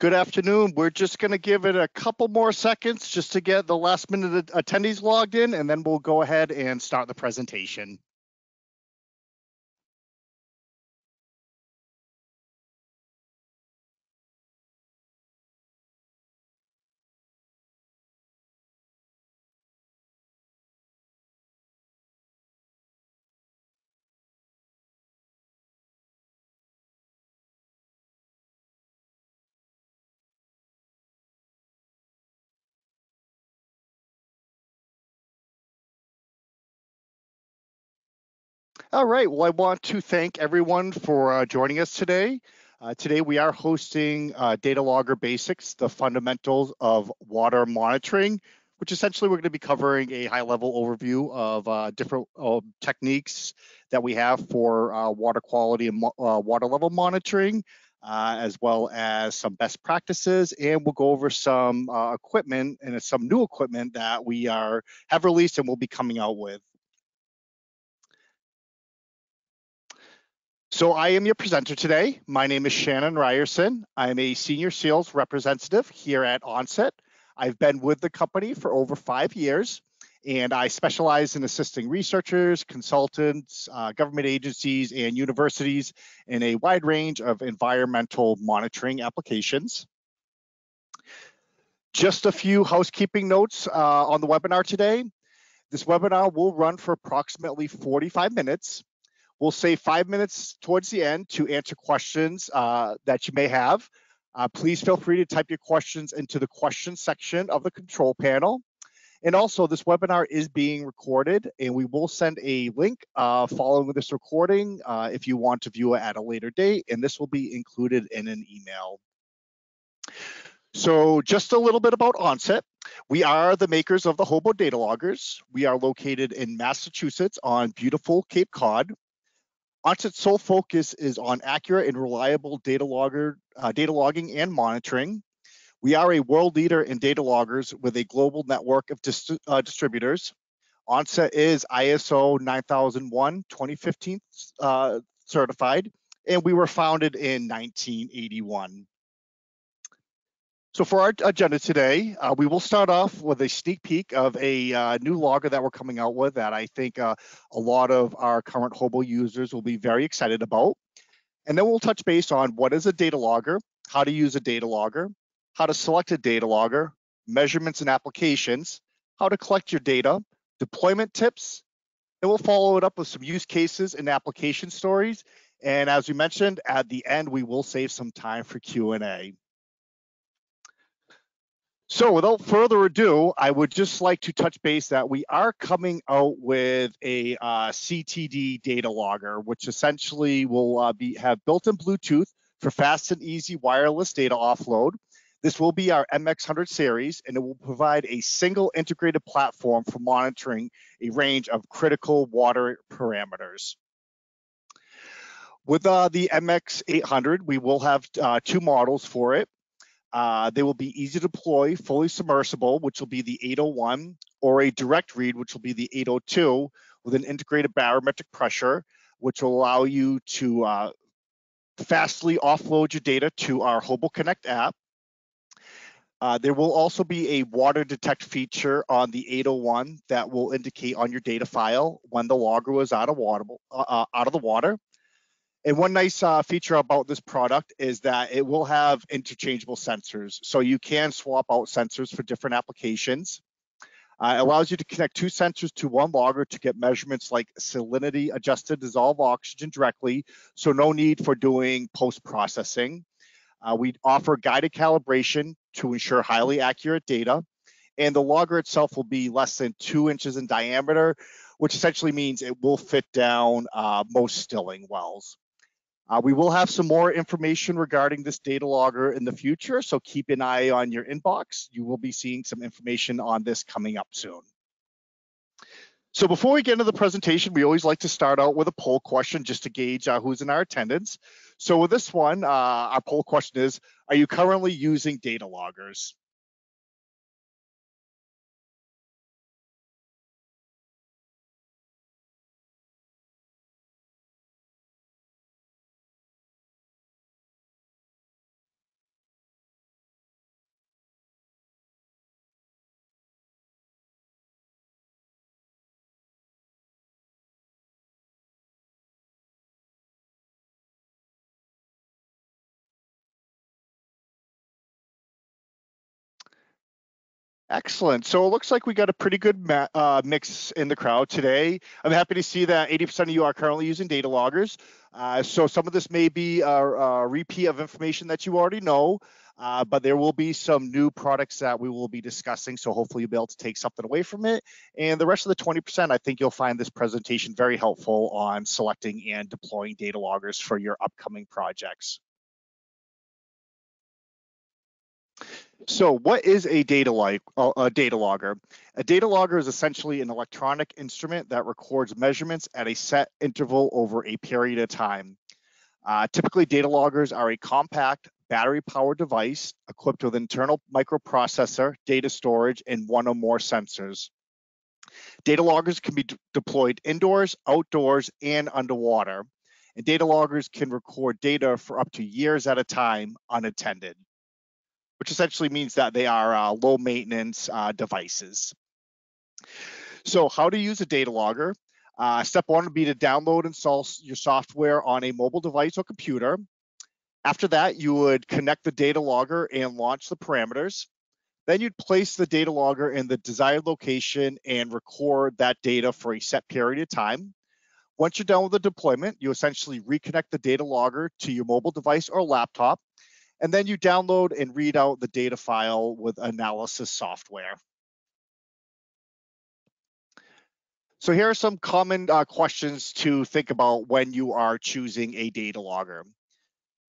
Good afternoon. We're just going to give it a couple more seconds just to get the last minute attendees logged in, and then we'll go ahead and start the presentation. All right. Well, I want to thank everyone for uh, joining us today. Uh, today we are hosting uh, Data Logger Basics, the fundamentals of water monitoring, which essentially we're going to be covering a high level overview of uh, different uh, techniques that we have for uh, water quality and water level monitoring, as well as some best practices. And we'll go over some equipment and some new equipment that we are have released and will be coming out with. So I am your presenter today. My name is Shannon Ryerson. I'm a senior sales representative here at Onset. I've been with the company for over five years, and I specialize in assisting researchers, consultants, uh, government agencies, and universities in a wide range of environmental monitoring applications. Just a few housekeeping notes uh, on the webinar today. This webinar will run for approximately 45 minutes We'll save five minutes towards the end to answer questions uh, that you may have. Uh, please feel free to type your questions into the question section of the control panel. And also this webinar is being recorded and we will send a link uh, following this recording uh, if you want to view it at a later date and this will be included in an email. So just a little bit about Onset. We are the makers of the Hobo Data Loggers. We are located in Massachusetts on beautiful Cape Cod. Onset's sole focus is on accurate and reliable data logger, uh, data logging and monitoring. We are a world leader in data loggers with a global network of uh, distributors. Onset is ISO 9001 2015 uh, certified, and we were founded in 1981. So for our agenda today, uh, we will start off with a sneak peek of a uh, new logger that we're coming out with that I think uh, a lot of our current Hobo users will be very excited about. And then we'll touch base on what is a data logger, how to use a data logger, how to select a data logger, measurements and applications, how to collect your data, deployment tips, and we'll follow it up with some use cases and application stories. And as we mentioned, at the end, we will save some time for Q&A. So without further ado, I would just like to touch base that we are coming out with a uh, CTD data logger, which essentially will uh, be have built-in Bluetooth for fast and easy wireless data offload. This will be our MX100 series, and it will provide a single integrated platform for monitoring a range of critical water parameters. With uh, the MX800, we will have uh, two models for it. Uh, they will be easy to deploy, fully submersible, which will be the 801, or a direct read, which will be the 802, with an integrated barometric pressure, which will allow you to uh, fastly offload your data to our Hobo Connect app. Uh, there will also be a water detect feature on the 801 that will indicate on your data file when the logger was out of water, uh, uh, out of the water. And one nice uh, feature about this product is that it will have interchangeable sensors. So you can swap out sensors for different applications. Uh, it allows you to connect two sensors to one logger to get measurements like salinity adjusted dissolved oxygen directly. So no need for doing post-processing. Uh, we offer guided calibration to ensure highly accurate data. And the logger itself will be less than two inches in diameter, which essentially means it will fit down uh, most stilling wells. Uh, we will have some more information regarding this data logger in the future, so keep an eye on your inbox. You will be seeing some information on this coming up soon. So before we get into the presentation, we always like to start out with a poll question just to gauge uh, who's in our attendance. So with this one, uh, our poll question is, are you currently using data loggers? Excellent. So it looks like we got a pretty good uh, mix in the crowd today. I'm happy to see that 80% of you are currently using data loggers. Uh, so some of this may be a, a, repeat of information that you already know, uh, but there will be some new products that we will be discussing. So hopefully you'll be able to take something away from it. And the rest of the 20%, I think you'll find this presentation very helpful on selecting and deploying data loggers for your upcoming projects. So what is a data like uh, a data logger? A data logger is essentially an electronic instrument that records measurements at a set interval over a period of time. Uh, typically, data loggers are a compact battery-powered device equipped with internal microprocessor, data storage, and one or more sensors. Data loggers can be deployed indoors, outdoors, and underwater. And data loggers can record data for up to years at a time unattended which essentially means that they are uh, low maintenance uh, devices. So how to use a data logger. Uh, step one would be to download and install your software on a mobile device or computer. After that, you would connect the data logger and launch the parameters. Then you'd place the data logger in the desired location and record that data for a set period of time. Once you're done with the deployment, you essentially reconnect the data logger to your mobile device or laptop and then you download and read out the data file with analysis software. So here are some common uh, questions to think about when you are choosing a data logger.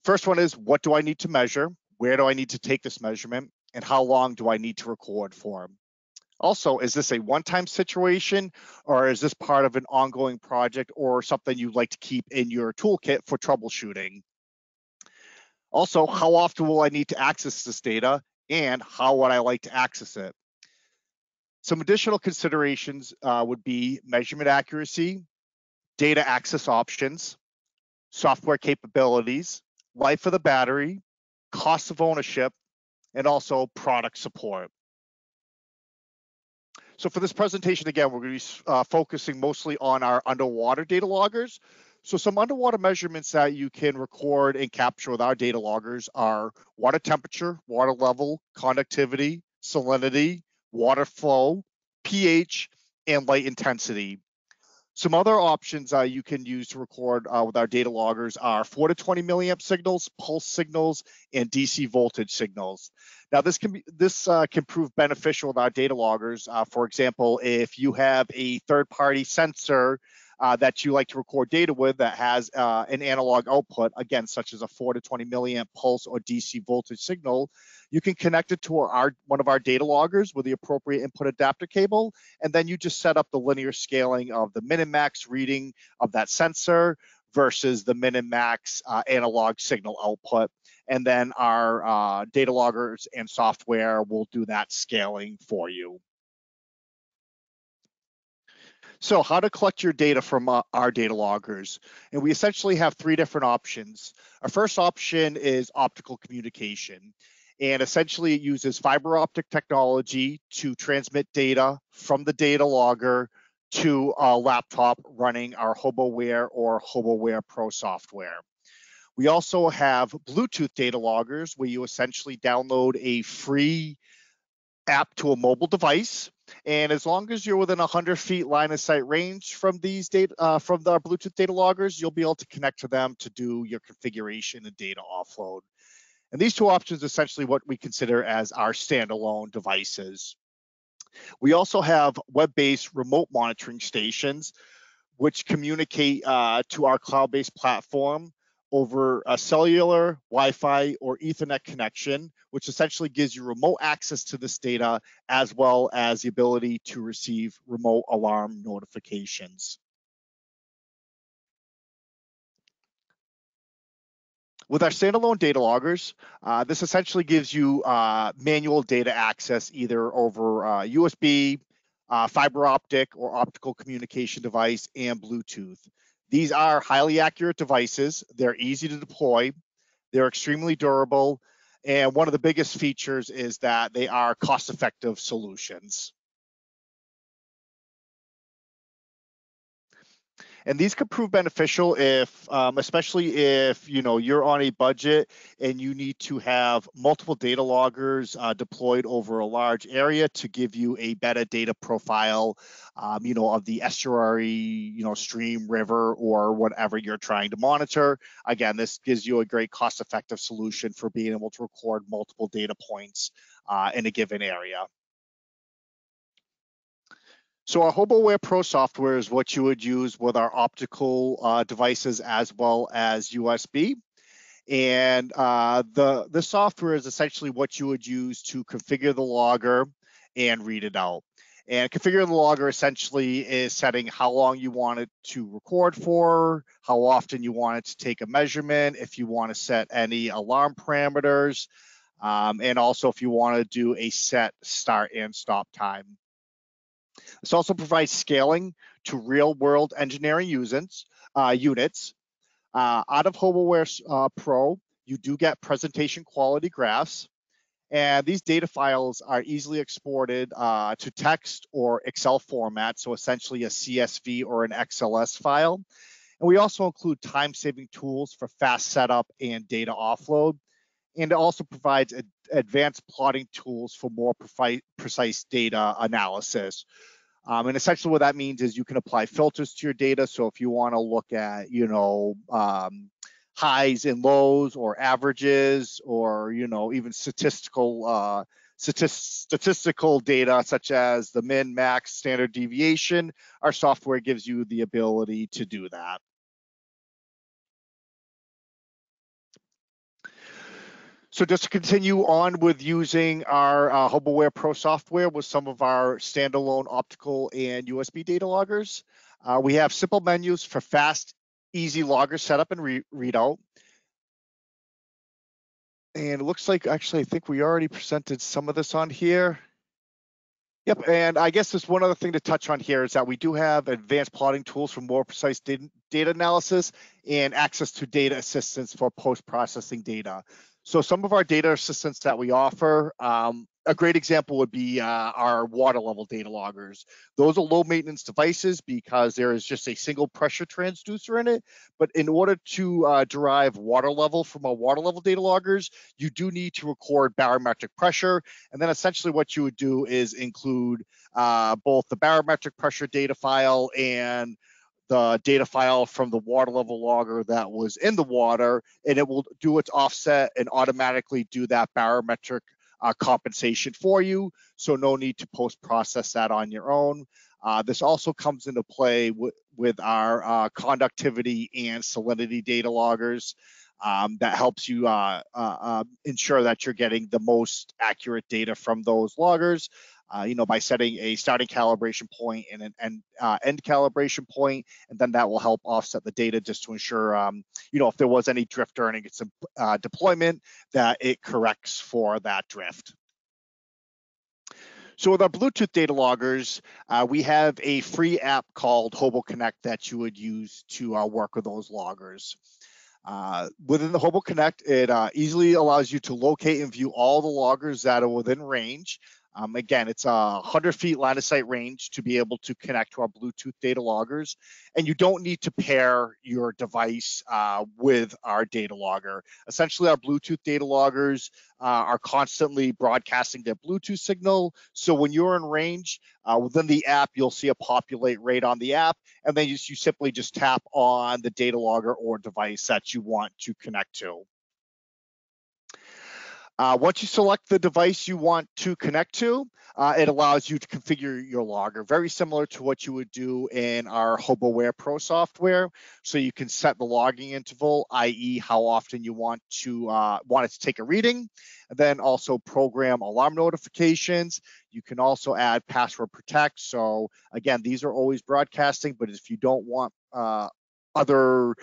First one is, what do I need to measure? Where do I need to take this measurement? And how long do I need to record for? Also, is this a one-time situation or is this part of an ongoing project or something you'd like to keep in your toolkit for troubleshooting? Also, how often will I need to access this data and how would I like to access it? Some additional considerations uh, would be measurement accuracy, data access options, software capabilities, life of the battery, cost of ownership, and also product support. So for this presentation, again, we're going to be uh, focusing mostly on our underwater data loggers. So some underwater measurements that you can record and capture with our data loggers are water temperature, water level, conductivity, salinity, water flow, pH, and light intensity. Some other options uh, you can use to record uh, with our data loggers are 4 to 20 milliamp signals, pulse signals, and DC voltage signals. Now, this can be this uh, can prove beneficial with our data loggers. Uh, for example, if you have a third-party sensor uh, that you like to record data with that has uh, an analog output, again, such as a 4 to 20 milliamp pulse or DC voltage signal, you can connect it to our one of our data loggers with the appropriate input adapter cable, and then you just set up the linear scaling of the min and max reading of that sensor versus the min and max uh, analog signal output. And then our uh, data loggers and software will do that scaling for you. So how to collect your data from uh, our data loggers. And we essentially have three different options. Our first option is optical communication. And essentially it uses fiber optic technology to transmit data from the data logger to a laptop running our HoboWare or HoboWare Pro software. We also have Bluetooth data loggers where you essentially download a free app to a mobile device and as long as you're within 100 feet line of sight range from these data, uh, from the Bluetooth data loggers, you'll be able to connect to them to do your configuration and data offload. And these two options essentially what we consider as our standalone devices. We also have web-based remote monitoring stations, which communicate uh, to our cloud-based platform over a cellular, Wi-Fi, or Ethernet connection, which essentially gives you remote access to this data as well as the ability to receive remote alarm notifications. With our standalone data loggers, uh, this essentially gives you uh, manual data access either over uh, USB, uh, fiber optic or optical communication device, and Bluetooth. These are highly accurate devices. They're easy to deploy. They're extremely durable. And one of the biggest features is that they are cost-effective solutions. And these could prove beneficial if um, especially if you know you're on a budget and you need to have multiple data loggers uh, deployed over a large area to give you a better data profile um, you know of the estuary you know stream river or whatever you're trying to monitor. Again this gives you a great cost effective solution for being able to record multiple data points uh, in a given area so our HoboWare Pro software is what you would use with our optical uh, devices as well as USB. And uh, the, the software is essentially what you would use to configure the logger and read it out. And configure the logger essentially is setting how long you want it to record for, how often you want it to take a measurement, if you want to set any alarm parameters, um, and also if you want to do a set start and stop time. This also provides scaling to real world engineering users, uh, units. Uh, out of HoboWare uh, Pro, you do get presentation quality graphs. And these data files are easily exported uh, to text or Excel format, so essentially a CSV or an XLS file. And we also include time-saving tools for fast setup and data offload. And it also provides advanced plotting tools for more precise data analysis. Um, and essentially what that means is you can apply filters to your data. So if you want to look at, you know, um, highs and lows or averages or, you know, even statistical uh, statistical data such as the min, max, standard deviation, our software gives you the ability to do that. So just to continue on with using our uh, HoboWare Pro software with some of our standalone optical and USB data loggers, uh, we have simple menus for fast, easy logger setup and re readout. And it looks like actually I think we already presented some of this on here. Yep, and I guess there's one other thing to touch on here is that we do have advanced plotting tools for more precise data, data analysis and access to data assistance for post-processing data. So some of our data assistance that we offer, um, a great example would be uh, our water level data loggers. Those are low maintenance devices because there is just a single pressure transducer in it. But in order to uh, derive water level from our water level data loggers, you do need to record barometric pressure. And then essentially what you would do is include uh, both the barometric pressure data file and the data file from the water level logger that was in the water, and it will do its offset and automatically do that barometric uh, compensation for you. So no need to post process that on your own. Uh, this also comes into play with our uh, conductivity and salinity data loggers. Um, that helps you uh, uh, uh, ensure that you're getting the most accurate data from those loggers uh, you know, by setting a starting calibration point and an end, uh, end calibration point, and then that will help offset the data just to ensure, um, you know, if there was any drift during its uh, deployment, that it corrects for that drift. So with our Bluetooth data loggers, uh, we have a free app called Hobo Connect that you would use to uh, work with those loggers. Uh, within the Hobo Connect, it uh, easily allows you to locate and view all the loggers that are within range. Um, again, it's a 100 feet line of sight range to be able to connect to our Bluetooth data loggers. And you don't need to pair your device uh, with our data logger. Essentially, our Bluetooth data loggers uh, are constantly broadcasting their Bluetooth signal. So when you're in range, uh, within the app, you'll see a populate rate on the app. And then you, you simply just tap on the data logger or device that you want to connect to. Uh, once you select the device you want to connect to, uh, it allows you to configure your logger, very similar to what you would do in our HoboWare Pro software. So you can set the logging interval, i.e. how often you want to uh, want it to take a reading, and then also program alarm notifications. You can also add password protect. So again, these are always broadcasting, but if you don't want uh, other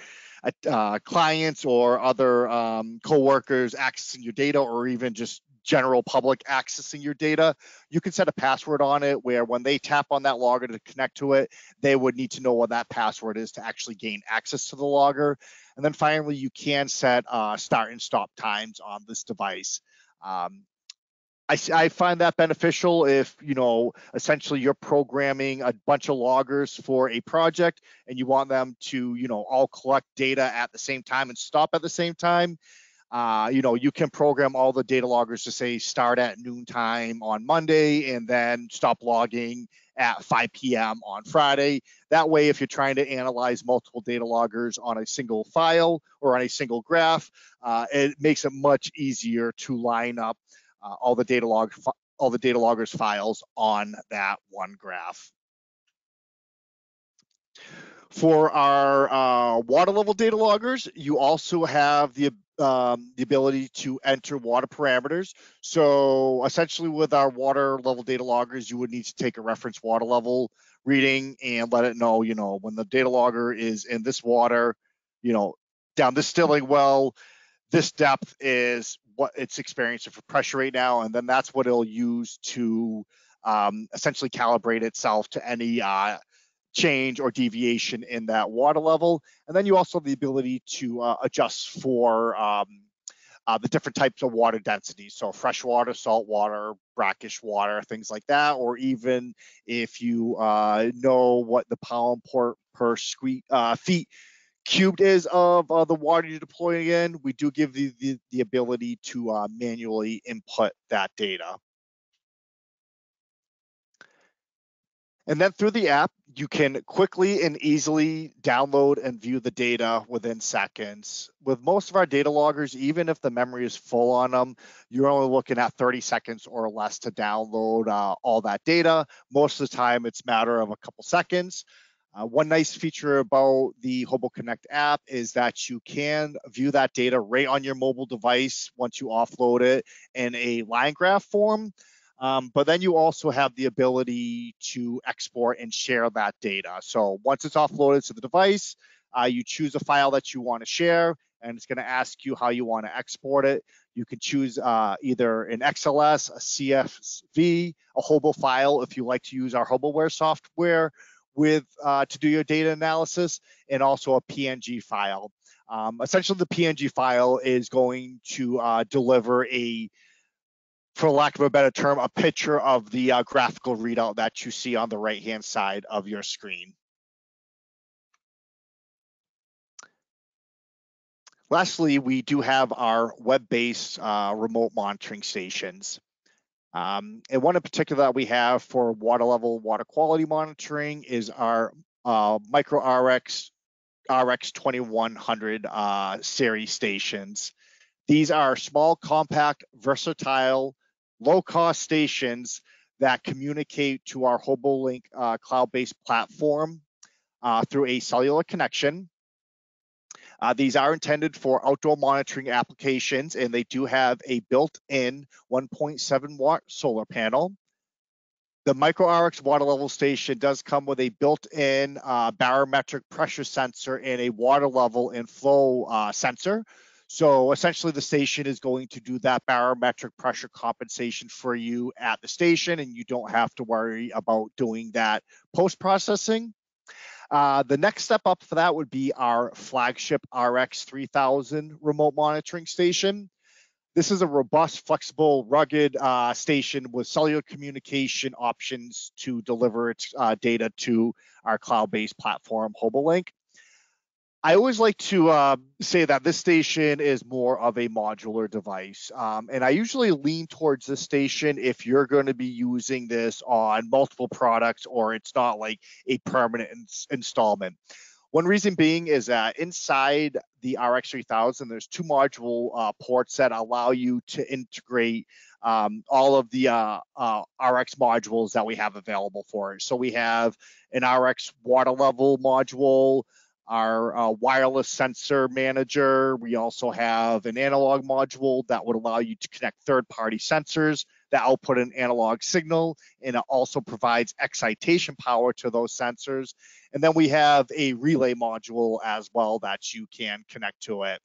uh, clients or other um, coworkers accessing your data or even just general public accessing your data, you can set a password on it where when they tap on that logger to connect to it, they would need to know what that password is to actually gain access to the logger. And then finally, you can set uh, start and stop times on this device. Um, I, I find that beneficial if you know essentially you're programming a bunch of loggers for a project and you want them to you know all collect data at the same time and stop at the same time uh, you know you can program all the data loggers to say start at noontime on monday and then stop logging at 5 p.m on friday. That way if you're trying to analyze multiple data loggers on a single file or on a single graph uh, it makes it much easier to line up uh, all the data log all the data loggers files on that one graph. For our uh, water level data loggers, you also have the um, the ability to enter water parameters. So essentially with our water level data loggers, you would need to take a reference water level reading and let it know, you know, when the data logger is in this water, you know, down this stilling well, this depth is what it's experiencing for pressure right now, and then that's what it'll use to um, essentially calibrate itself to any uh, change or deviation in that water level. And then you also have the ability to uh, adjust for um, uh, the different types of water densities. So freshwater, saltwater, brackish water, things like that. Or even if you uh, know what the pound per, per uh, feet cubed is of uh, the water you're deploying in, we do give you the, the, ability to uh, manually input that data. And then through the app, you can quickly and easily download and view the data within seconds. With most of our data loggers, even if the memory is full on them, you're only looking at 30 seconds or less to download uh, all that data. Most of the time, it's a matter of a couple seconds. Uh, one nice feature about the Hobo Connect app is that you can view that data right on your mobile device once you offload it in a line graph form. Um, but then you also have the ability to export and share that data. So once it's offloaded to the device, uh, you choose a file that you want to share, and it's going to ask you how you want to export it. You can choose uh, either an XLS, a CSV, a Hobo file if you like to use our HoboWare software, with uh, to do your data analysis and also a PNG file. Um, essentially, the PNG file is going to uh, deliver a, for lack of a better term, a picture of the uh, graphical readout that you see on the right-hand side of your screen. Lastly, we do have our web-based uh, remote monitoring stations. Um, and one in particular that we have for water level water quality monitoring is our uh, Micro RX RX 2100 uh, series stations. These are small, compact, versatile, low-cost stations that communicate to our HoboLink uh, cloud-based platform uh, through a cellular connection. Uh, these are intended for outdoor monitoring applications and they do have a built-in 1.7 watt solar panel. The MicroRx water level station does come with a built-in uh, barometric pressure sensor and a water level and flow uh, sensor. So essentially the station is going to do that barometric pressure compensation for you at the station and you don't have to worry about doing that post-processing. Uh, the next step up for that would be our flagship RX 3000 remote monitoring station. This is a robust, flexible, rugged uh, station with cellular communication options to deliver its uh, data to our cloud-based platform, HoboLink. I always like to uh, say that this station is more of a modular device. Um, and I usually lean towards this station if you're going to be using this on multiple products or it's not like a permanent ins- installment. One reason being is that inside the RX3000, there's two module uh, ports that allow you to integrate um, all of the uh, uh, RX modules that we have available for it. So we have an RX water level module, our uh, wireless sensor manager. We also have an analog module that would allow you to connect third-party sensors that output an analog signal, and it also provides excitation power to those sensors. And then we have a relay module as well that you can connect to it.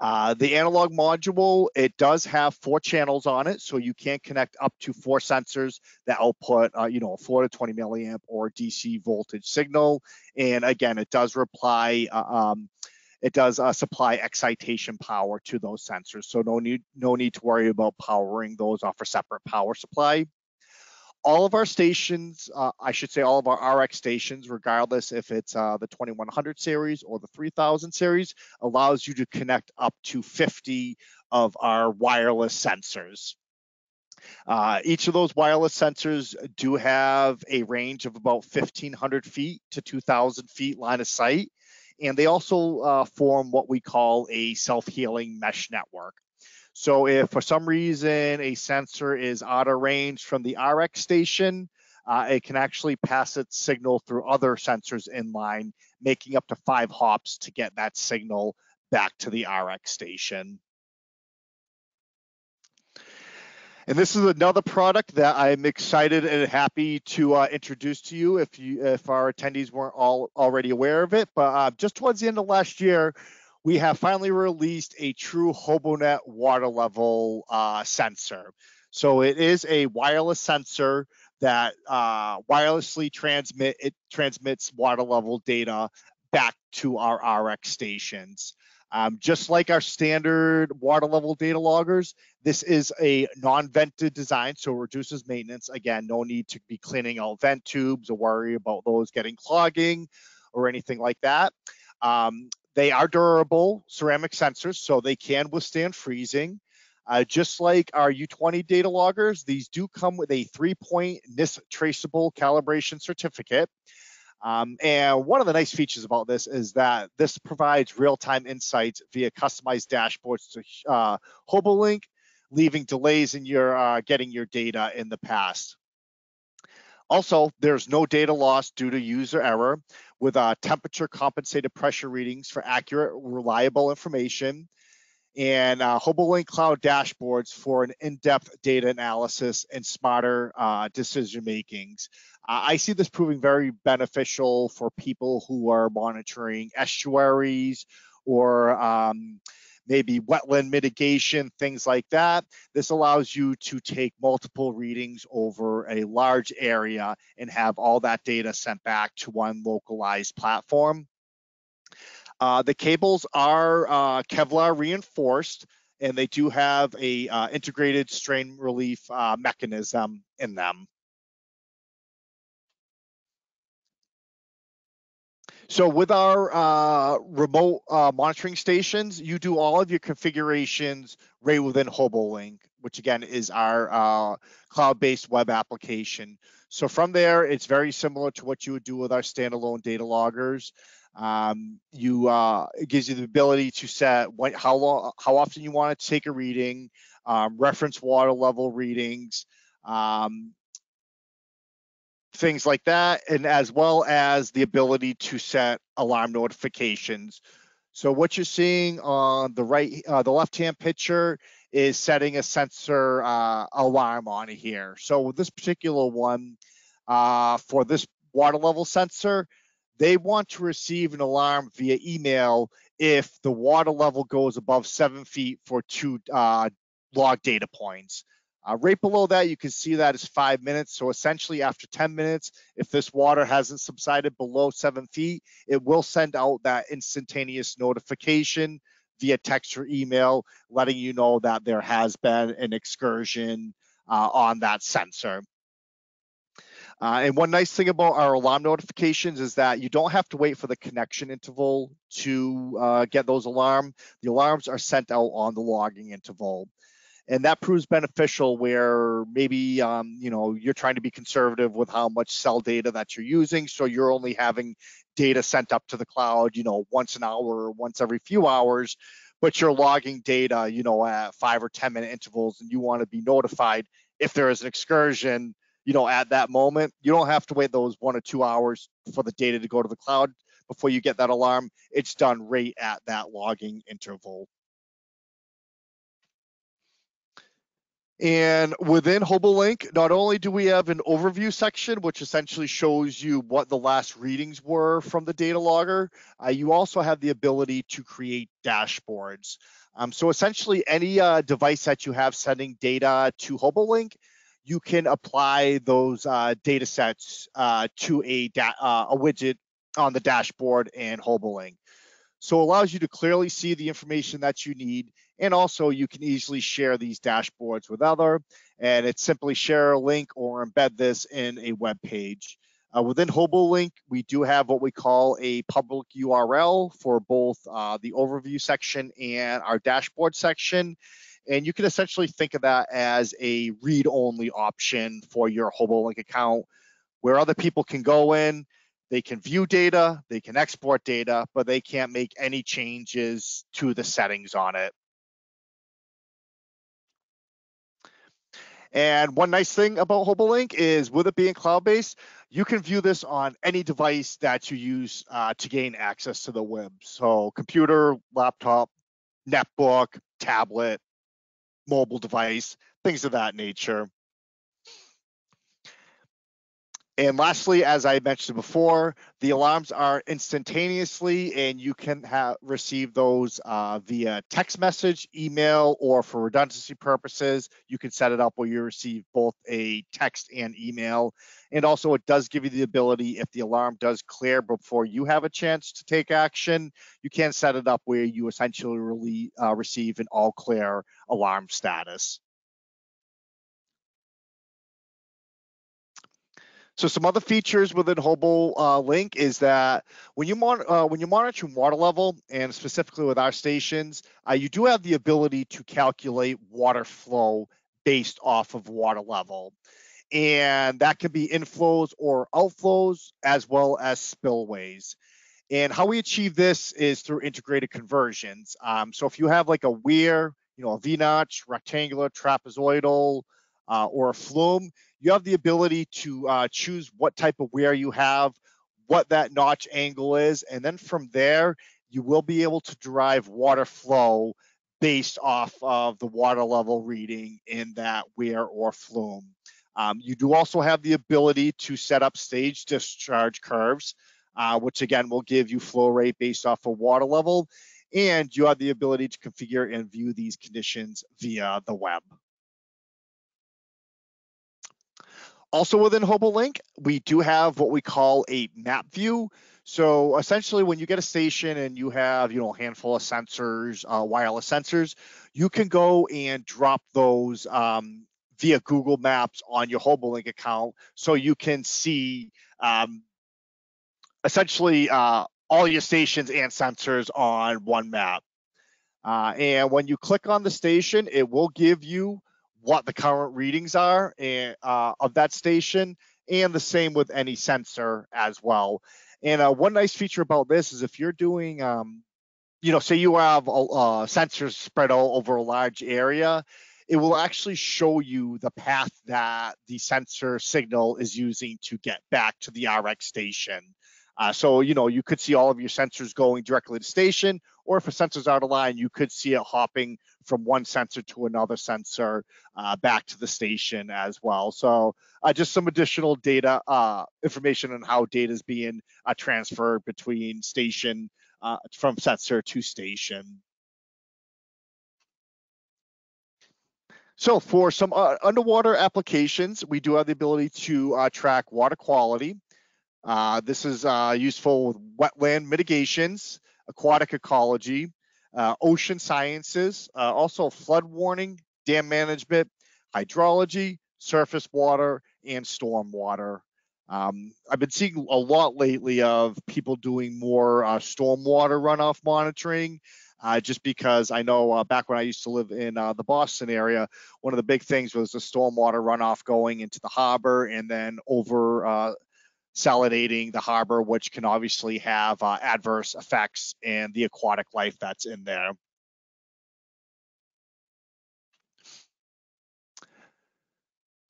Uh, the analog module, it does have four channels on it, so you can connect up to four sensors that output, uh, you know, a 4 to 20 milliamp or DC voltage signal. And again, it does reply, uh, um, it does uh, supply excitation power to those sensors. So no need, no need to worry about powering those off a separate power supply. All of our stations, uh, I should say all of our RX stations, regardless if it's uh, the 2100 series or the 3000 series, allows you to connect up to 50 of our wireless sensors. Uh, each of those wireless sensors do have a range of about 1500 feet to 2000 feet line of sight. And they also uh, form what we call a self-healing mesh network. So if for some reason a sensor is out of range from the RX station, uh, it can actually pass its signal through other sensors in line, making up to five hops to get that signal back to the RX station. And this is another product that I'm excited and happy to uh, introduce to you if you if our attendees weren't all already aware of it. But uh, just towards the end of last year, we have finally released a true HoboNet water level uh, sensor. So it is a wireless sensor that uh, wirelessly transmit it transmits water level data back to our RX stations. Um, just like our standard water level data loggers, this is a non-vented design, so it reduces maintenance. Again, no need to be cleaning out vent tubes or worry about those getting clogging or anything like that. Um, they are durable ceramic sensors, so they can withstand freezing. Uh, just like our U20 data loggers, these do come with a three-point NIST traceable calibration certificate. Um, and one of the nice features about this is that this provides real-time insights via customized dashboards to uh, HoboLink, leaving delays in your uh, getting your data in the past. Also, there's no data loss due to user error with uh, temperature compensated pressure readings for accurate, reliable information and uh, HoboLink Cloud dashboards for an in-depth data analysis and smarter uh, decision makings. Uh, I see this proving very beneficial for people who are monitoring estuaries or um, maybe wetland mitigation, things like that. This allows you to take multiple readings over a large area and have all that data sent back to one localized platform. Uh, the cables are uh, Kevlar reinforced, and they do have a uh, integrated strain relief uh, mechanism in them. So with our uh, remote uh, monitoring stations, you do all of your configurations right within HoboLink, which again is our cloud-based web application. So from there, it's very similar to what you would do with our standalone data loggers. Um, you uh, it gives you the ability to set how long, how often you want to take a reading, um, reference water level readings, um, things like that, and as well as the ability to set alarm notifications. So what you're seeing on the right, uh, the left-hand picture is setting a sensor uh, alarm on here. So this particular one, uh, for this water level sensor, they want to receive an alarm via email if the water level goes above seven feet for two uh, log data points. Uh, right below that, you can see that is five minutes. So essentially after 10 minutes, if this water hasn't subsided below seven feet, it will send out that instantaneous notification via text or email, letting you know that there has been an excursion uh, on that sensor. Uh, and one nice thing about our alarm notifications is that you don't have to wait for the connection interval to uh, get those alarm. The alarms are sent out on the logging interval. And that proves beneficial where maybe um, you know you're trying to be conservative with how much cell data that you're using, so you're only having data sent up to the cloud, you know, once an hour or once every few hours, but you're logging data, you know, at five or 10 minute intervals, and you want to be notified if there is an excursion you know, at that moment. You don't have to wait those one or two hours for the data to go to the cloud before you get that alarm. It's done right at that logging interval. And within HoboLink, not only do we have an overview section, which essentially shows you what the last readings were from the data logger, uh, you also have the ability to create dashboards. Um, so essentially any uh, device that you have sending data to HoboLink you can apply those uh, data sets uh, to a, uh, a widget on the dashboard in HoboLink. So it allows you to clearly see the information that you need. And also you can easily share these dashboards with other, and it's simply share a link or embed this in a web page. Uh, within HoboLink, we do have what we call a public URL for both uh, the overview section and our dashboard section. And you can essentially think of that as a read-only option for your HoboLink account where other people can go in, they can view data, they can export data, but they can't make any changes to the settings on it. And one nice thing about HoboLink is with it being cloud-based, you can view this on any device that you use uh, to gain access to the web. So computer, laptop, netbook, tablet, mobile device, things of that nature. And lastly, as I mentioned before, the alarms are instantaneously and you can have receive those uh, via text message, email, or for redundancy purposes, you can set it up where you receive both a text and email. And also it does give you the ability, if the alarm does clear before you have a chance to take action, you can set it up where you essentially really, uh, receive an all clear alarm status. So some other features within Hobo uh, Link is that when you mon- uh, when you're monitoring water level, and specifically with our stations, uh, you do have the ability to calculate water flow based off of water level, and that can be inflows or outflows as well as spillways. And how we achieve this is through integrated conversions. Um, so if you have like a weir, you know, a V-notch, rectangular, trapezoidal, uh, or a flume, you have the ability to uh, choose what type of weir you have, what that notch angle is, and then from there, you will be able to derive water flow based off of the water level reading in that weir or flume. Um, you do also have the ability to set up stage discharge curves, uh, which again will give you flow rate based off of water level. And you have the ability to configure and view these conditions via the web. Also within HoboLink, we do have what we call a map view. So essentially when you get a station and you have, you know, a handful of sensors, uh, wireless sensors, you can go and drop those um, via Google Maps on your HoboLink account so you can see um, essentially uh, all your stations and sensors on one map. Uh, and when you click on the station, it will give you what the current readings are and, uh, of that station, and the same with any sensor as well. And uh, one nice feature about this is if you're doing, um, you know, say you have uh, sensors spread all over a large area, it will actually show you the path that the sensor signal is using to get back to the RX station. Uh, so, you know, you could see all of your sensors going directly to station, or if a sensor's out of line, you could see it hopping from one sensor to another sensor uh, back to the station as well. So uh, just some additional data uh, information on how data is being uh, transferred between station uh, from sensor to station. So for some underwater applications, we do have the ability to track water quality. Uh, this is uh, useful with wetland mitigations, aquatic ecology, uh, ocean sciences, uh, also flood warning, dam management, hydrology, surface water, and storm water. Um, I've been seeing a lot lately of people doing more uh, stormwater runoff monitoring. Uh, just because I know uh, back when I used to live in uh, the Boston area, one of the big things was the stormwater runoff going into the harbor and then over uh, salinating the harbor, which can obviously have uh, adverse effects in the aquatic life that's in there.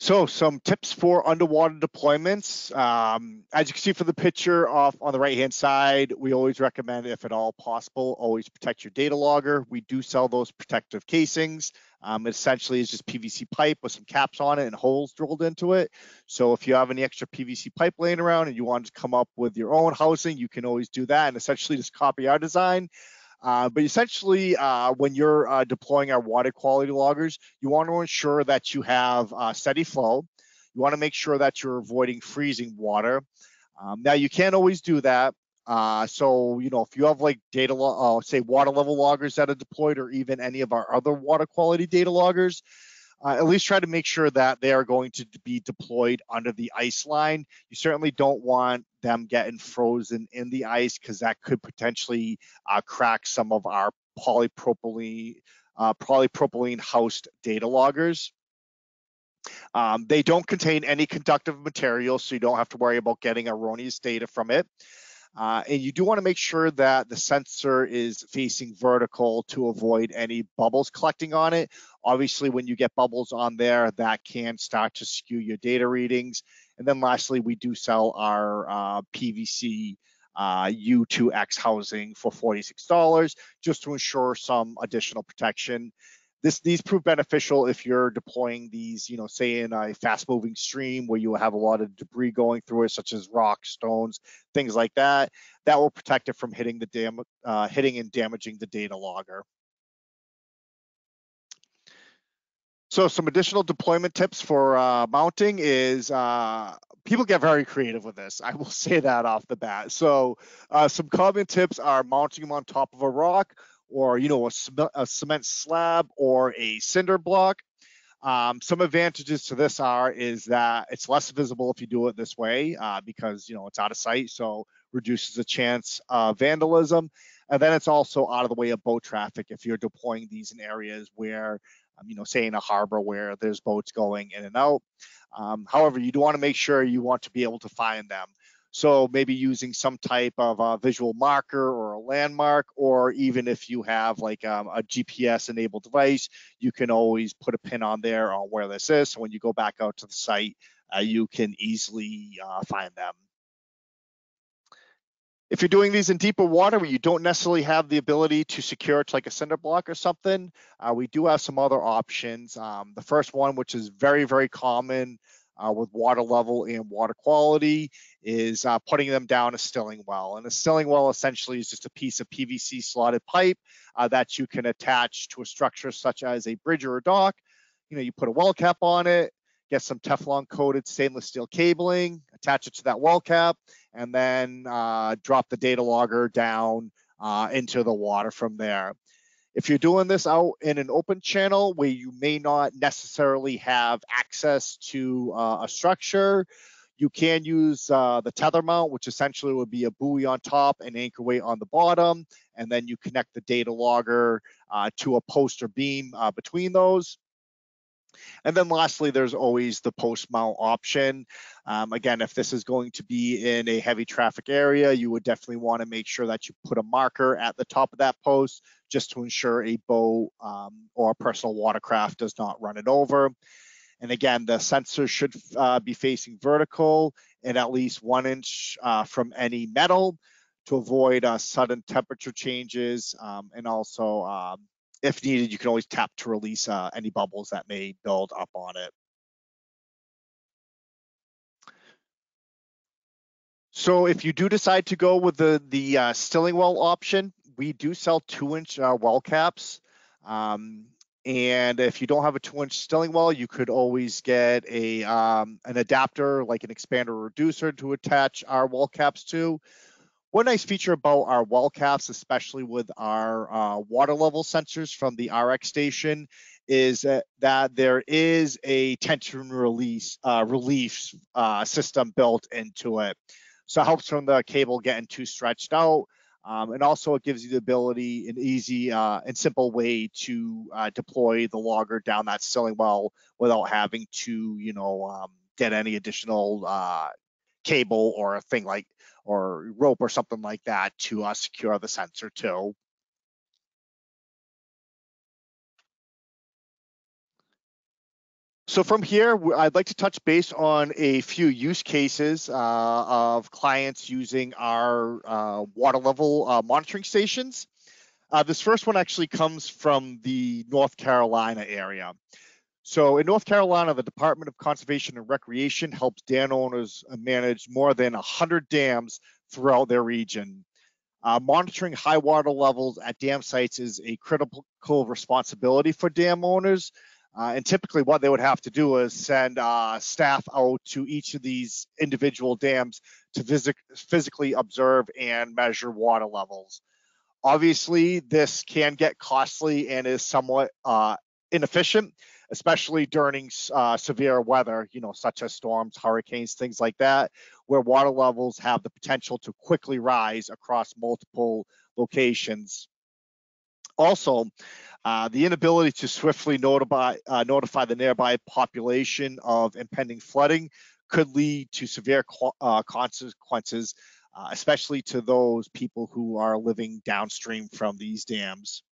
So some tips for underwater deployments. Um, as you can see from the picture off on the right hand side, we always recommend, if at all possible, always protect your data logger. We do sell those protective casings. Um, it essentially is just PVC pipe with some caps on it and holes drilled into it. So if you have any extra PVC pipe laying around and you want to come up with your own housing, you can always do that and essentially just copy our design. Uh, but essentially, uh, when you're uh, deploying our water quality loggers, you want to ensure that you have uh, steady flow. You want to make sure that you're avoiding freezing water. Um, now, you can't always do that. Uh, so, you know, if you have like data, say water level loggers that are deployed or even any of our other water quality data loggers, uh, at least try to make sure that they are going to be deployed under the ice line. You certainly don't want them getting frozen in the ice because that could potentially uh, crack some of our polypropylene uh, polypropylene housed data loggers. Um, they don't contain any conductive material, so you don't have to worry about getting erroneous data from it. Uh, and you do want to make sure that the sensor is facing vertical to avoid any bubbles collecting on it. Obviously, when you get bubbles on there, that can start to skew your data readings. And then lastly, we do sell our uh, PVC uh, U2X housing for $46 just to ensure some additional protection this these prove beneficial if you're deploying these, you know, say in a fast moving stream where you have a lot of debris going through it, such as rocks, stones, things like that. That will protect it from hitting the dam, uh, hitting and damaging the data logger. So some additional deployment tips for uh, mounting is uh, people get very creative with this. I will say that off the bat. So uh, some common tips are mounting them on top of a rock or you know a, a cement slab or a cinder block. Um, some advantages to this are is that it's less visible if you do it this way uh, because you know it's out of sight, so reduces the chance of vandalism. And then it's also out of the way of boat traffic if you're deploying these in areas where, um, you know, say in a harbor where there's boats going in and out. Um, however, you do want to make sure you want to be able to find them. So maybe using some type of a visual marker or a landmark, or even if you have like um, a GPS enabled device, you can always put a pin on there on where this is. So when you go back out to the site, uh, you can easily uh, find them. If you're doing these in deeper water where you don't necessarily have the ability to secure it to like a cinder block or something, uh, we do have some other options. Um, the first one, which is very, very common uh, with water level and water quality is uh, putting them down a stilling well. And a stilling well essentially is just a piece of PVC slotted pipe uh, that you can attach to a structure such as a bridge or a dock. You know, you put a well cap on it, get some Teflon coated stainless steel cabling, attach it to that well cap, and then uh, drop the data logger down uh, into the water from there. If you're doing this out in an open channel where you may not necessarily have access to uh, a structure, you can use uh, the tether mount, which essentially would be a buoy on top and anchor weight on the bottom. And then you connect the data logger uh, to a post or beam uh, between those. And then lastly, there's always the post mount option. Um, again, if this is going to be in a heavy traffic area, you would definitely want to make sure that you put a marker at the top of that post just to ensure a boat um, or a personal watercraft does not run it over. And again, the sensor should uh, be facing vertical and at least one inch uh, from any metal to avoid uh, sudden temperature changes um, and also um, if needed, you can always tap to release uh, any bubbles that may build up on it. So if you do decide to go with the, the uh, stilling well option, we do sell two inch uh, well caps. Um, and if you don't have a two inch stilling well, you could always get a um, an adapter like an expander reducer to attach our well caps to. One nice feature about our well caps, especially with our uh, water level sensors from the RX station, is that, there is a tension release uh, relief uh, system built into it. So it helps from the cable getting too stretched out. Um, and also it gives you the ability, an easy uh, and simple way to uh, deploy the logger down that stilling well without having to, you know, um, get any additional uh, cable or a thing like or rope or something like that to uh, secure the sensor too. So from here, I'd like to touch base on a few use cases uh, of clients using our uh, water level uh, monitoring stations. Uh, this first one actually comes from the North Carolina area. So in North Carolina, the Department of Conservation and Recreation helps dam owners manage more than 100 dams throughout their region. Uh, monitoring high water levels at dam sites is a critical responsibility for dam owners. Uh, and typically what they would have to do is send uh, staff out to each of these individual dams to visit, physically observe and measure water levels. Obviously, this can get costly and is somewhat uh, inefficient, especially during uh, severe weather, you know, such as storms, hurricanes, things like that, where water levels have the potential to quickly rise across multiple locations. Also, uh, the inability to swiftly notify, uh, notify the nearby population of impending flooding could lead to severe uh, consequences, uh, especially to those people who are living downstream from these dams.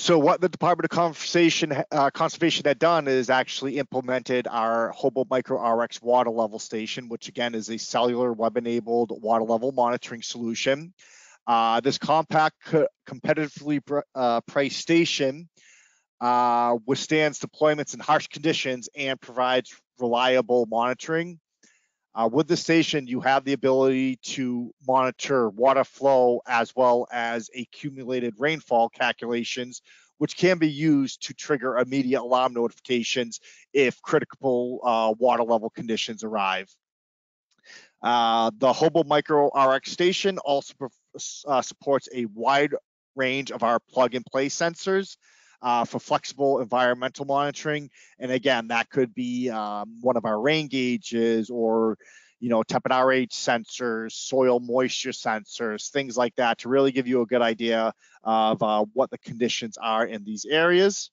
So what the Department of Conservation, uh, Conservation had done is actually implemented our Hobo Micro RX water level station, which again is a cellular web-enabled water level monitoring solution. Uh, this compact, competitively uh, priced station uh, withstands deployments in harsh conditions and provides reliable monitoring. Uh, with the station, you have the ability to monitor water flow as well as accumulated rainfall calculations, which can be used to trigger immediate alarm notifications if critical uh, water level conditions arrive. Uh, the Hobo Micro RX station also uh, supports a wide range of our plug and play sensors uh, for flexible environmental monitoring. And again, that could be um, one of our rain gauges or you know, temp RH sensors, soil moisture sensors, things like that to really give you a good idea of uh, what the conditions are in these areas.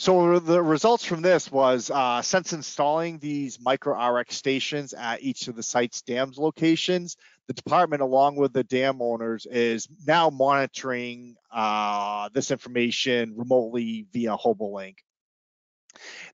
So the results from this was uh, since installing these micro RX stations at each of the site's dams locations, the department, along with the dam owners, is now monitoring uh, this information remotely via HoboLink.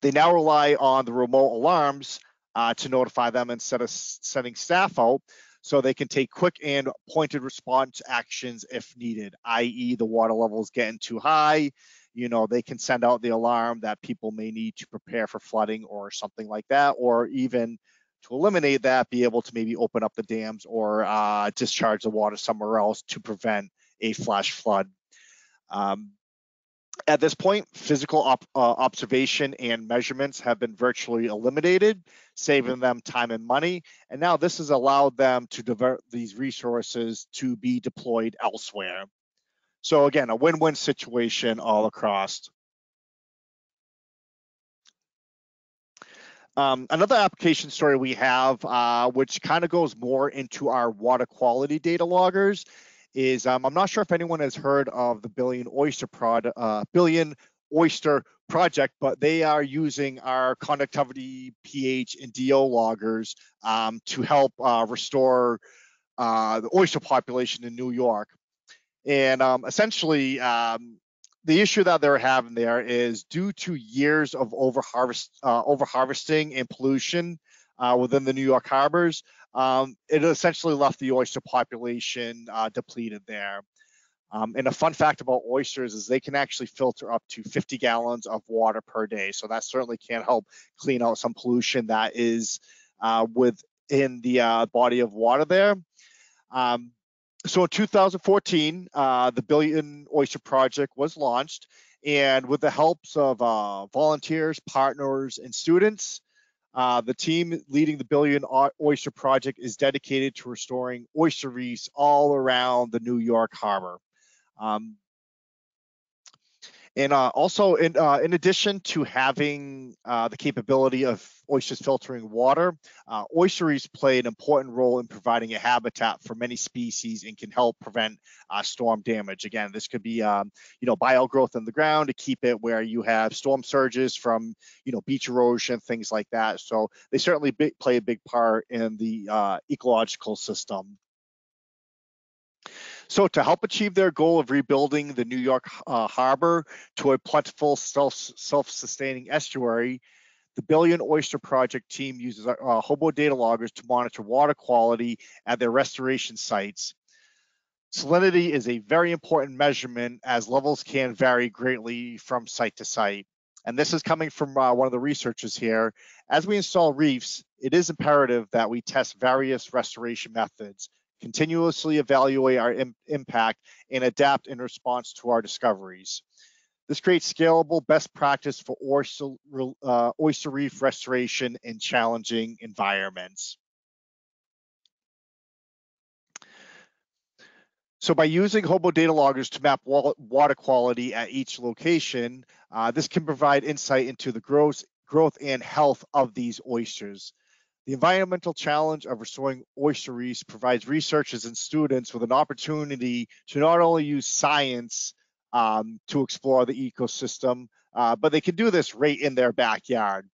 They now rely on the remote alarms uh, to notify them instead of sending staff out so they can take quick and pointed response actions if needed, i.e. the water levels getting too high, you know, they can send out the alarm that people may need to prepare for flooding or something like that, or even to eliminate that, be able to maybe open up the dams or uh, discharge the water somewhere else to prevent a flash flood. Um, at this point, physical op uh, observation and measurements have been virtually eliminated, saving them time and money. And now this has allowed them to divert these resources to be deployed elsewhere. So again, a win-win situation all across. Um, another application story we have, uh, which kind of goes more into our water quality data loggers, is um, I'm not sure if anyone has heard of the Billion Oyster prod, uh, Billion Oyster project, but they are using our conductivity, pH, and DO loggers um, to help uh, restore uh, the oyster population in New York. And um, essentially, um, the issue that they're having there is due to years of over harvest, uh, over harvesting and pollution uh, within the New York harbors, um, it essentially left the oyster population uh, depleted there. Um, and a fun fact about oysters is they can actually filter up to 50 gallons of water per day. So that certainly can help clean out some pollution that is uh, within the uh, body of water there. Um, so in 2014, uh, the Billion Oyster Project was launched, and with the helps of uh, volunteers, partners, and students, uh, the team leading the Billion Oyster Project is dedicated to restoring oyster reefs all around the New York Harbor. Um, and uh, also, in, uh, in addition to having uh, the capability of oysters filtering water, uh, oysteries play an important role in providing a habitat for many species and can help prevent uh, storm damage. Again, this could be, um, you know, biogrowth in the ground to keep it where you have storm surges from, you know, beach erosion, things like that. So they certainly play a big part in the uh, ecological system. So to help achieve their goal of rebuilding the New York uh, harbor to a plentiful self-sustaining estuary, the Billion Oyster Project team uses uh, Hobo data loggers to monitor water quality at their restoration sites. Salinity is a very important measurement as levels can vary greatly from site to site. And this is coming from uh, one of the researchers here. As we install reefs, it is imperative that we test various restoration methods, continuously evaluate our Im impact, and adapt in response to our discoveries. This creates scalable best practice for oyster, uh, reef restoration in challenging environments. So by using Hobo data loggers to map water quality at each location, uh, this can provide insight into the growth, growth and health of these oysters. The environmental challenge of restoring oyster reefs provides researchers and students with an opportunity to not only use science um, to explore the ecosystem, uh, but they can do this right in their backyard.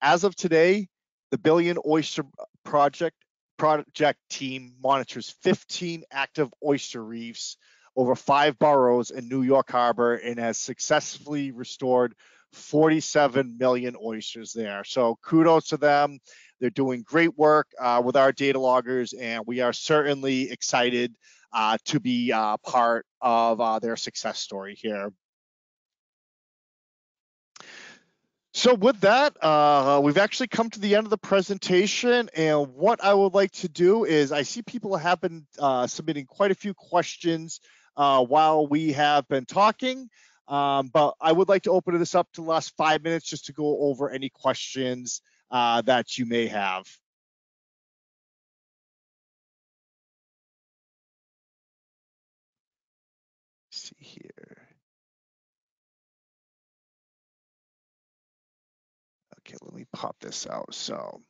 As of today, the Billion Oyster Project project team monitors 15 active oyster reefs over five boroughs in New York Harbor and has successfully restored 47 million oysters there. So kudos to them. They're doing great work uh, with our data loggers, and we are certainly excited uh, to be uh, part of uh, their success story here. So with that, uh, we've actually come to the end of the presentation, and what I would like to do is, I see people have been uh, submitting quite a few questions uh, while we have been talking, um, but I would like to open this up to the last five minutes just to go over any questions uh, that you may have. Let's see here. Okay, let me pop this out. So.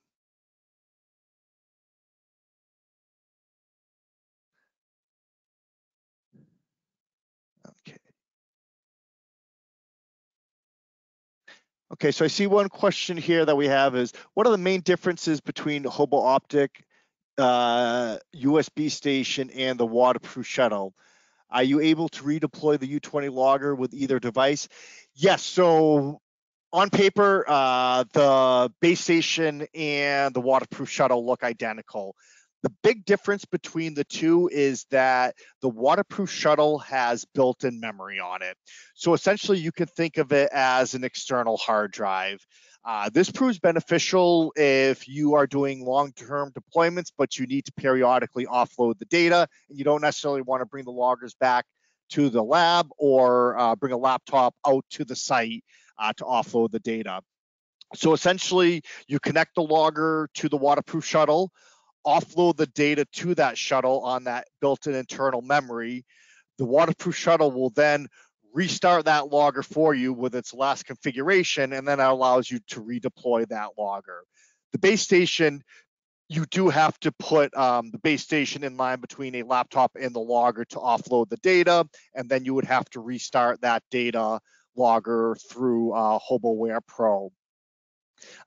Okay, so I see one question here that we have is, what are the main differences between Hobo Optic uh, USB station and the waterproof shuttle? Are you able to redeploy the U20 logger with either device? Yes, so on paper, uh, the base station and the waterproof shuttle look identical. The big difference between the two is that the waterproof shuttle has built-in memory on it. So essentially you can think of it as an external hard drive. Uh, this proves beneficial if you are doing long-term deployments, but you need to periodically offload the data and you don't necessarily want to bring the loggers back to the lab or uh, bring a laptop out to the site uh, to offload the data. So essentially, you connect the logger to the waterproof shuttle, offload the data to that shuttle on that built-in internal memory. The waterproof shuttle will then restart that logger for you with its last configuration, and then that allows you to redeploy that logger. The base station, you do have to put um, the base station in line between a laptop and the logger to offload the data, and then you would have to restart that data logger through uh, HoboWare Pro.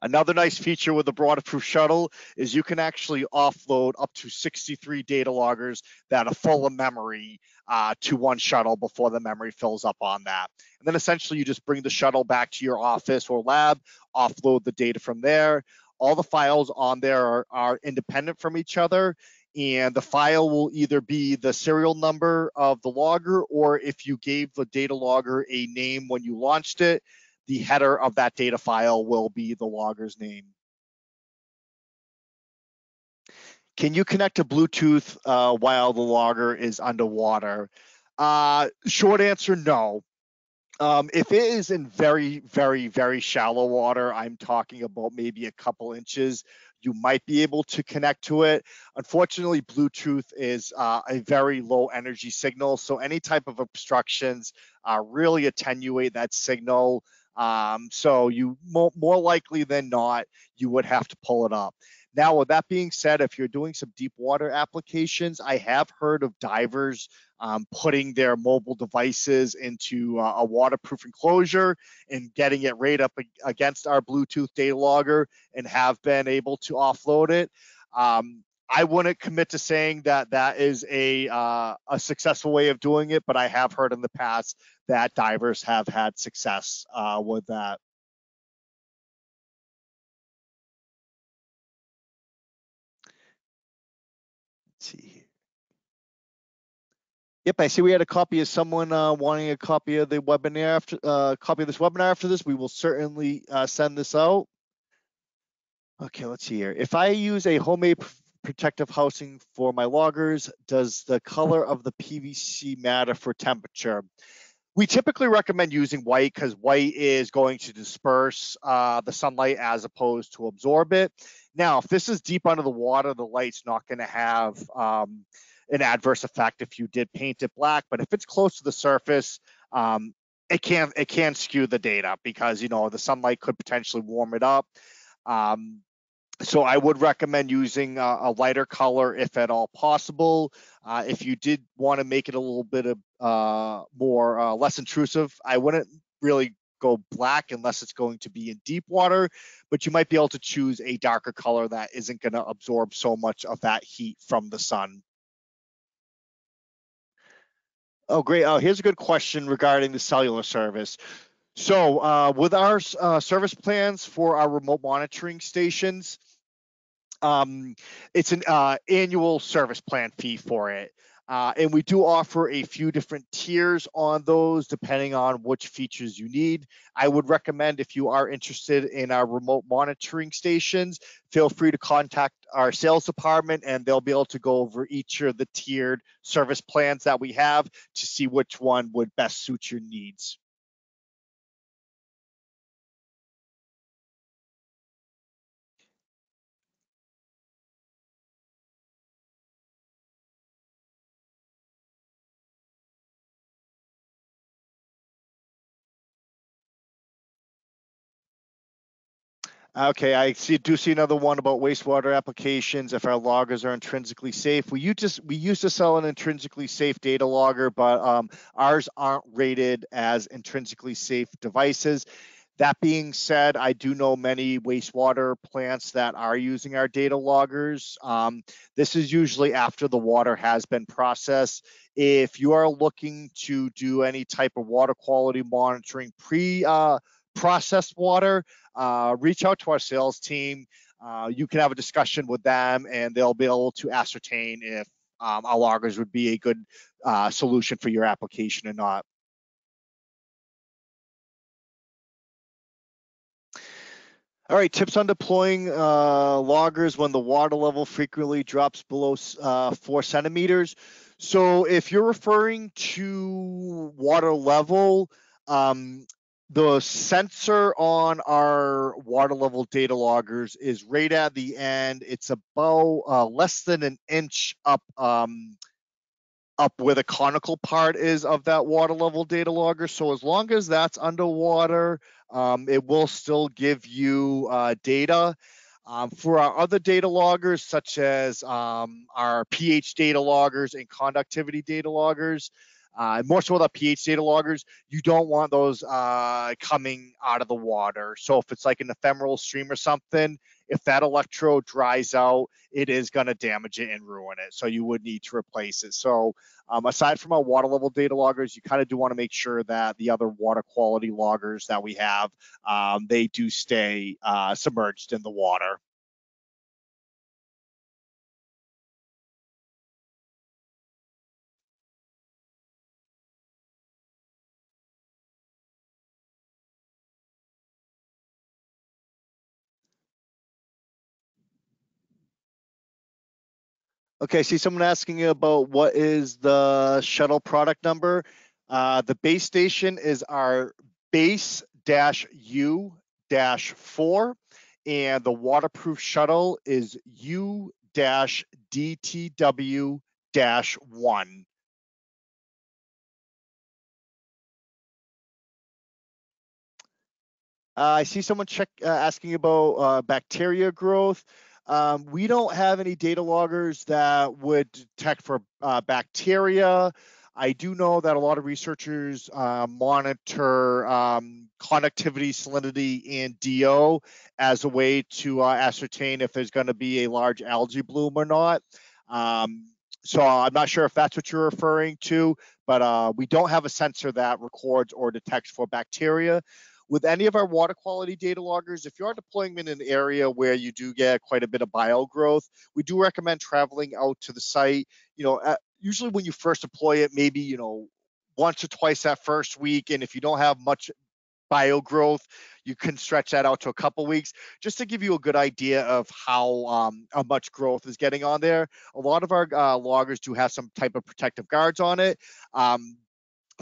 Another nice feature with the Waterproof Shuttle is you can actually offload up to 63 data loggers that are full of memory uh, to one shuttle before the memory fills up on that. And then essentially you just bring the shuttle back to your office or lab, offload the data from there. All the files on there are, are independent from each other and the file will either be the serial number of the logger or if you gave the data logger a name when you launched it, the header of that data file will be the logger's name. Can you connect to Bluetooth uh, while the logger is underwater? Uh, short answer, no. Um, if it is in very, very, very shallow water, I'm talking about maybe a couple inches, you might be able to connect to it. Unfortunately, Bluetooth is uh, a very low energy signal, so any type of obstructions uh, really attenuate that signal. Um, so you more, more likely than not, you would have to pull it up. Now, with that being said, if you're doing some deep water applications, I have heard of divers um, putting their mobile devices into uh, a waterproof enclosure and getting it right up against our Bluetooth data logger and have been able to offload it. Um, I wouldn't commit to saying that that is a uh, a successful way of doing it, but I have heard in the past that divers have had success uh, with that. Let's see here. Yep, I see we had a copy of someone uh, wanting a copy of the webinar after uh, copy of this webinar after this. We will certainly uh, send this out. Okay, let's see here. If I use a homemade protective housing for my loggers. Does the color of the PVC matter for temperature? We typically recommend using white because white is going to disperse uh, the sunlight as opposed to absorb it. Now, if this is deep under the water, the light's not going to have um, an adverse effect if you did paint it black. But if it's close to the surface, um, it can it can skew the data because you know the sunlight could potentially warm it up. Um, so I would recommend using a, a, lighter color if at all possible. Uh, if you did want to make it a little bit of uh, more uh, less intrusive, I wouldn't really go black unless it's going to be in deep water, but you might be able to choose a darker color that isn't going to absorb so much of that heat from the sun. Oh, great. Oh, here's a good question regarding the cellular service. So uh, with our uh, service plans for our remote monitoring stations, um, it's an uh, annual service plan fee for it. Uh, and we do offer a few different tiers on those depending on which features you need. I would recommend if you are interested in our remote monitoring stations, feel free to contact our sales department and they'll be able to go over each of the tiered service plans that we have to see which one would best suit your needs. Okay, I see. Do see another one about wastewater applications. If our loggers are intrinsically safe, we used to we used to sell an intrinsically safe data logger, but um, ours aren't rated as intrinsically safe devices. That being said, I do know many wastewater plants that are using our data loggers. Um, this is usually after the water has been processed. If you are looking to do any type of water quality monitoring pre uh, processed water, uh, reach out to our sales team. Uh, you can have a discussion with them and they'll be able to ascertain if um, our loggers would be a good uh, solution for your application or not. All right, tips on deploying uh, loggers when the water level frequently drops below uh, four centimeters. So if you're referring to water level, um, the sensor on our water level data loggers is right at the end. It's about uh, less than an inch up um, up where the conical part is of that water level data logger. So as long as that's underwater, um, it will still give you uh, data. Um, for our other data loggers, such as um, our pH data loggers and conductivity data loggers, uh, more so with our pH data loggers, you don't want those uh, coming out of the water. So if it's like an ephemeral stream or something, if that electrode dries out, it is going to damage it and ruin it. So you would need to replace it. So um, aside from our water level data loggers, you kind of do want to make sure that the other water quality loggers that we have, um, they do stay uh, submerged in the water. Okay, I see someone asking you about what is the shuttle product number. Uh, the base station is our base dash U dash four, and the waterproof shuttle is U dash DTW dash one. Uh, I see someone check uh, asking about uh, bacteria growth. Um, we don't have any data loggers that would detect for uh, bacteria. I do know that a lot of researchers uh, monitor um, conductivity, salinity, and DO as a way to uh, ascertain if there's going to be a large algae bloom or not. Um, so I'm not sure if that's what you're referring to, but uh, we don't have a sensor that records or detects for bacteria with any of our water quality data loggers, if you are deploying them in an area where you do get quite a bit of bio growth, we do recommend traveling out to the site. You know, usually when you first deploy it, maybe, you know, once or twice that first week. And if you don't have much bio growth, you can stretch that out to a couple weeks just to give you a good idea of how, um, how much growth is getting on there. A lot of our uh, loggers do have some type of protective guards on it. Um,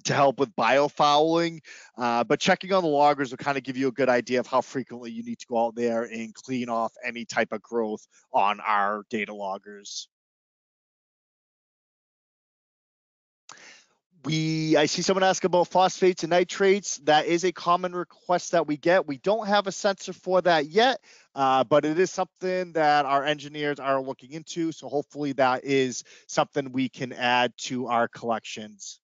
to help with biofouling. Uh, but checking on the loggers will kind of give you a good idea of how frequently you need to go out there and clean off any type of growth on our data loggers. we I see someone ask about phosphates and nitrates. That is a common request that we get. We don't have a sensor for that yet, uh, but it is something that our engineers are looking into. So hopefully that is something we can add to our collections.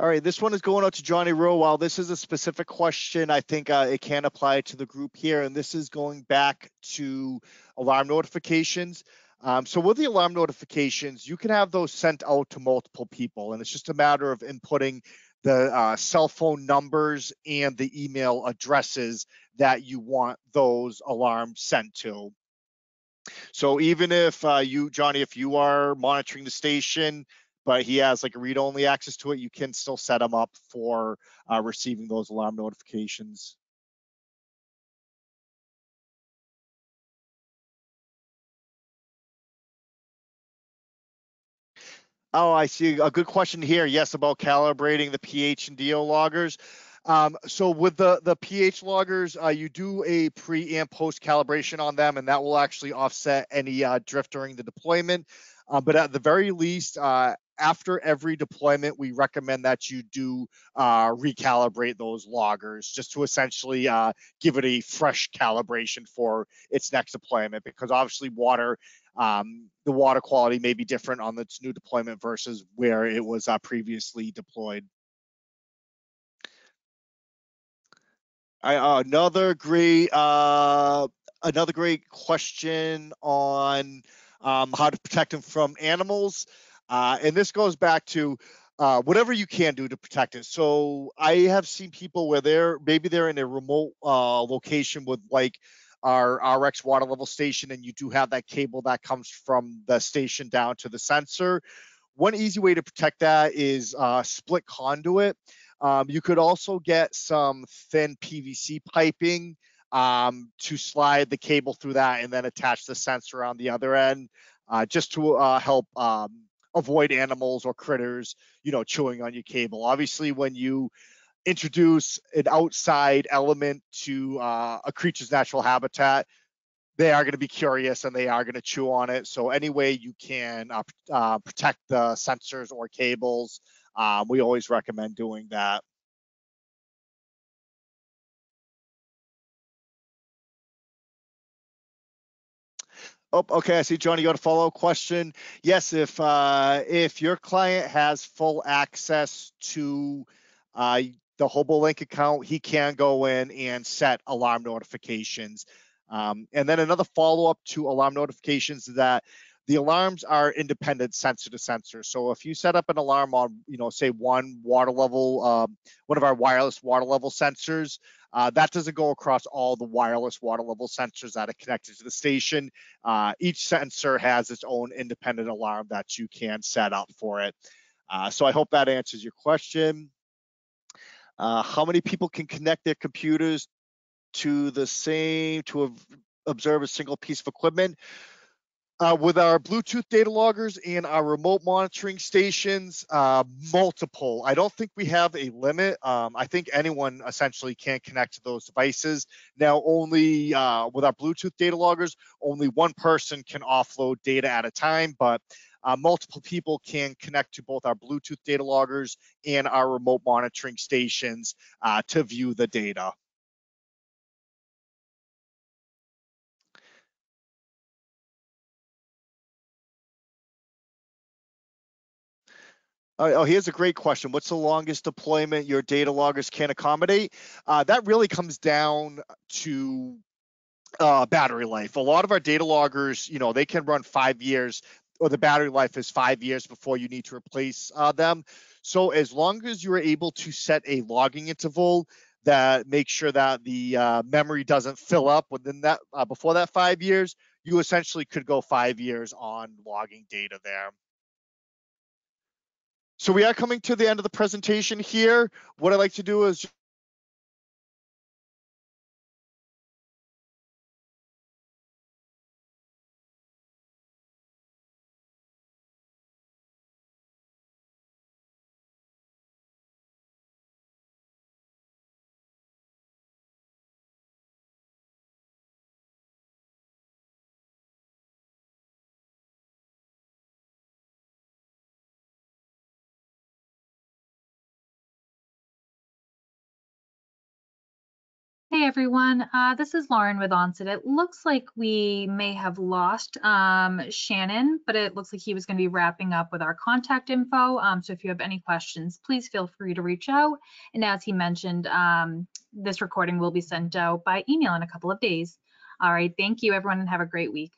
All right, this one is going out to Johnny Rowe. While this is a specific question, I think uh, it can apply to the group here, and this is going back to alarm notifications. Um, so with the alarm notifications, you can have those sent out to multiple people, and it's just a matter of inputting the uh, cell phone numbers and the email addresses that you want those alarms sent to. So even if uh, you, Johnny, if you are monitoring the station, but he has like a read-only access to it. You can still set him up for uh, receiving those alarm notifications. Oh, I see a good question here. Yes, about calibrating the pH and DO loggers. Um, so with the, the pH loggers, uh, you do a pre and post calibration on them, and that will actually offset any uh, drift during the deployment. Uh, but at the very least, uh, after every deployment, we recommend that you do uh, recalibrate those loggers just to essentially uh, give it a fresh calibration for its next deployment because obviously water, um, the water quality may be different on its new deployment versus where it was uh, previously deployed. I, uh, another great uh, another great question on um, how to protect them from animals. Uh, and this goes back to uh, whatever you can do to protect it. So I have seen people where they're maybe they're in a remote uh, location with like our RX water level station, and you do have that cable that comes from the station down to the sensor. One easy way to protect that is uh, split conduit. Um, you could also get some thin PVC piping um, to slide the cable through that and then attach the sensor on the other end, uh, just to uh, help um, avoid animals or critters, you know, chewing on your cable. Obviously, when you introduce an outside element to uh, a creature's natural habitat, they are going to be curious and they are going to chew on it. So any way you can uh, uh, protect the sensors or cables, um, we always recommend doing that. Oh, okay. I see, Johnny. You got a follow up question? Yes. If uh, if your client has full access to uh, the HoboLink account, he can go in and set alarm notifications. Um, and then another follow up to alarm notifications is that the alarms are independent sensor to sensor. So if you set up an alarm on, you know, say one water level, um, one of our wireless water level sensors, uh, that doesn't go across all the wireless water level sensors that are connected to the station. Uh, each sensor has its own independent alarm that you can set up for it. Uh, so I hope that answers your question. Uh, how many people can connect their computers to the same, to observe a single piece of equipment? Uh, with our Bluetooth data loggers and our remote monitoring stations, uh, multiple. I don't think we have a limit. Um, I think anyone essentially can connect to those devices. Now, only uh, with our Bluetooth data loggers, only one person can offload data at a time, but uh, multiple people can connect to both our Bluetooth data loggers and our remote monitoring stations uh, to view the data. Oh, here's a great question. What's the longest deployment your data loggers can accommodate? Uh, that really comes down to uh, battery life. A lot of our data loggers, you know, they can run five years, or the battery life is five years before you need to replace uh, them. So as long as you're able to set a logging interval that makes sure that the uh, memory doesn't fill up within that uh, before that five years, you essentially could go five years on logging data there. So we are coming to the end of the presentation here. What I'd like to do is Hey everyone, uh, this is Lauren with Onset. It looks like we may have lost um, Shannon, but it looks like he was going to be wrapping up with our contact info. Um, so if you have any questions, please feel free to reach out. And as he mentioned, um, this recording will be sent out by email in a couple of days. All right, thank you everyone and have a great week.